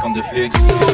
Quand the flux.